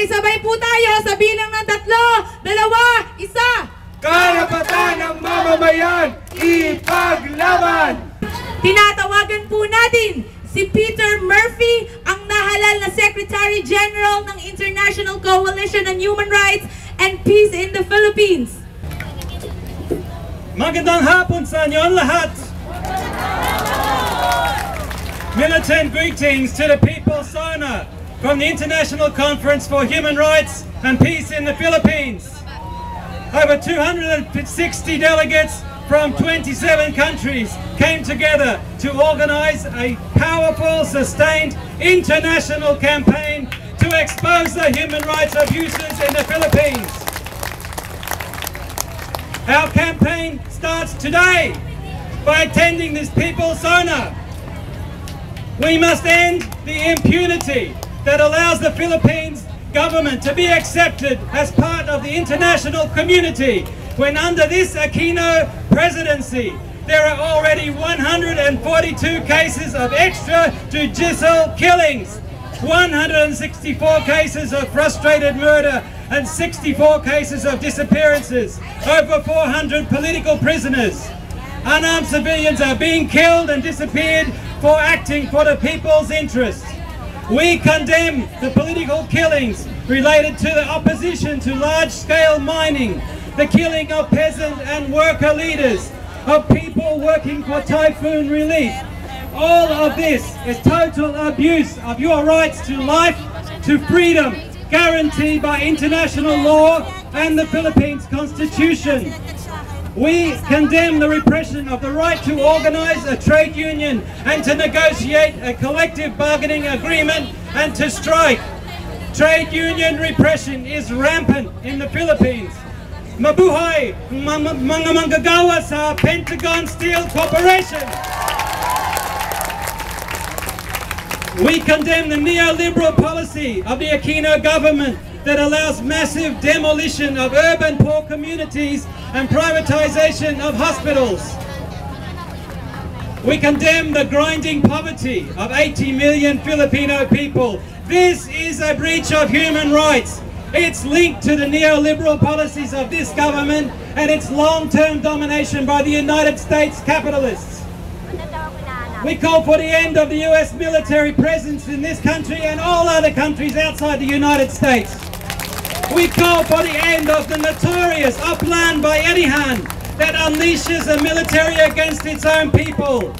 Sabay-sabay po tayo sa bilang ng tatlo, dalawa, isa. Karapatan ng mamamayan, ipaglaban! Tinatawagan po natin si Peter Murphy, ang nahalal na Secretary General ng International Coalition on Human Rights and Peace in the Philippines. Magandang hapon sa inyo lahat. Militant greetings to the people Sona from the International Conference for Human Rights and Peace in the Philippines. Over 260 delegates from 27 countries came together to organize a powerful, sustained international campaign to expose the human rights abuses in the Philippines. Our campaign starts today by attending this People's SONA. We must end the impunity that allows the Philippines government to be accepted as part of the international community when under this Aquino presidency there are already 142 cases of extrajudicial killings, 164 cases of frustrated murder and 64 cases of disappearances, over 400 political prisoners. Unarmed civilians are being killed and disappeared for acting for the people's interests. We condemn the political killings related to the opposition to large-scale mining, the killing of peasant and worker leaders, of people working for typhoon relief. All of this is total abuse of your rights to life, to freedom, guaranteed by international law and the Philippines Constitution. We condemn the repression of the right to organize a trade union and to negotiate a collective bargaining agreement and to strike. Trade union repression is rampant in the Philippines. Mabuhay mga sa Pentagon Steel Corporation. We condemn the neoliberal policy of the Aquino government that allows massive demolition of urban poor communities and privatization of hospitals. We condemn the grinding poverty of 80 million Filipino people. This is a breach of human rights. It's linked to the neoliberal policies of this government and its long-term domination by the United States capitalists. We call for the end of the US military presence in this country and all other countries outside the United States. We call for the end of the notorious Oplan Bayanihan that unleashes a military against its own people.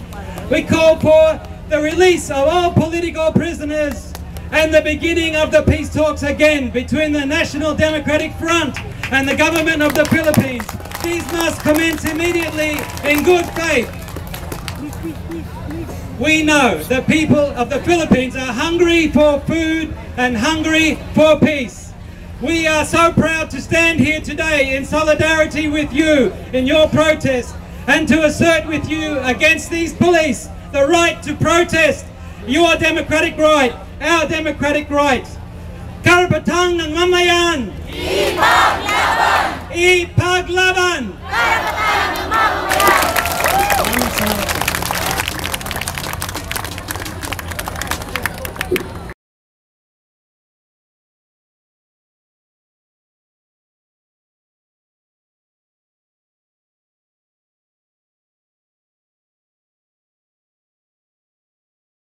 We call for the release of all political prisoners and the beginning of the peace talks again between the National Democratic Front and the government of the Philippines. These must commence immediately in good faith. We know the people of the Philippines are hungry for food and hungry for peace. We are so proud to stand here today in solidarity with you in your protest and to assert with you against these police the right to protest your democratic right, our democratic right. Karapatang ng mamayan! Ipaglaban! Ipaglaban!